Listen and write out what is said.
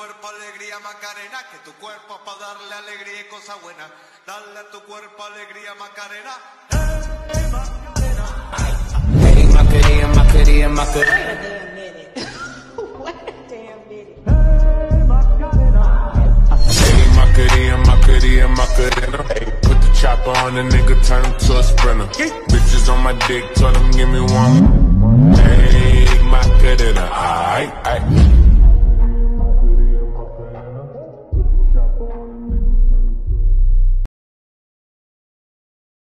cuerpo alegría Macarena, que tu cuerpo es para darle alegría y cosa buena. Dale a tu cuerpo alegría Macarena. Hey, Macarena. Hey, Macarena, Macarena, Macarena. Hey, Macarena, Macarena, Macarena. Hey, put the chopper on the nigga, turn him to a sprinter. Bitches on my dick, tell him give me one. Hey, Macarena, aight, aight.